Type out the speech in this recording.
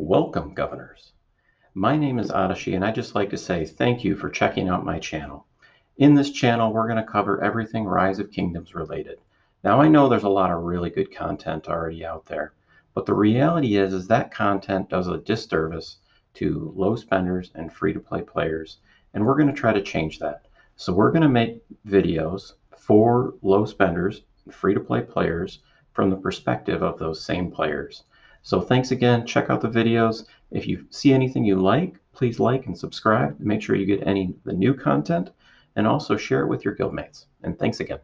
Welcome, governors. My name is Adashi, and I'd just like to say thank you for checking out my channel. In this channel, we're going to cover everything Rise of Kingdoms related. Now, I know there's a lot of really good content already out there, but the reality is, is that content does a disservice to low spenders and free-to-play players, and we're going to try to change that. So we're going to make videos for low spenders, and free-to-play players, from the perspective of those same players. So thanks again. Check out the videos. If you see anything you like, please like and subscribe. Make sure you get any of the new content and also share it with your guildmates. And thanks again.